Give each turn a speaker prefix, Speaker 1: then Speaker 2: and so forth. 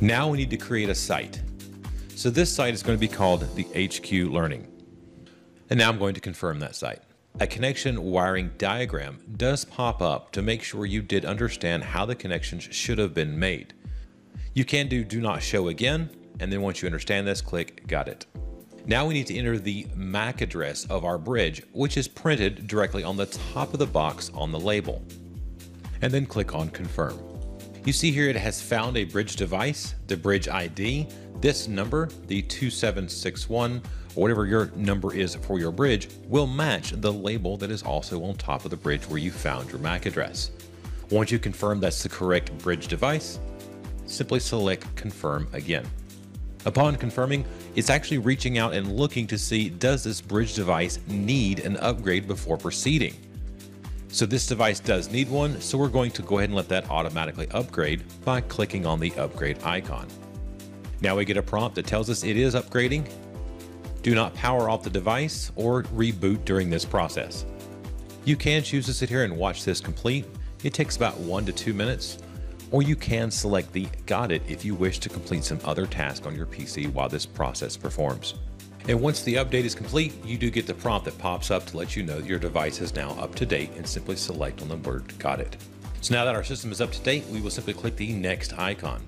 Speaker 1: Now we need to create a site. So this site is going to be called the HQ Learning. And now I'm going to confirm that site. A connection wiring diagram does pop up to make sure you did understand how the connections should have been made. You can do do not show again, and then once you understand this, click got it. Now we need to enter the MAC address of our bridge, which is printed directly on the top of the box on the label. And then click on confirm. You see here it has found a bridge device, the bridge ID, this number, the 2761, or whatever your number is for your bridge, will match the label that is also on top of the bridge where you found your MAC address. Once you confirm that's the correct bridge device, simply select confirm again. Upon confirming, it's actually reaching out and looking to see does this bridge device need an upgrade before proceeding. So this device does need one, so we're going to go ahead and let that automatically upgrade by clicking on the upgrade icon. Now we get a prompt that tells us it is upgrading. Do not power off the device or reboot during this process. You can choose to sit here and watch this complete. It takes about one to two minutes, or you can select the got it if you wish to complete some other task on your PC while this process performs. And once the update is complete, you do get the prompt that pops up to let you know your device is now up to date and simply select on the word got it. So now that our system is up to date, we will simply click the next icon.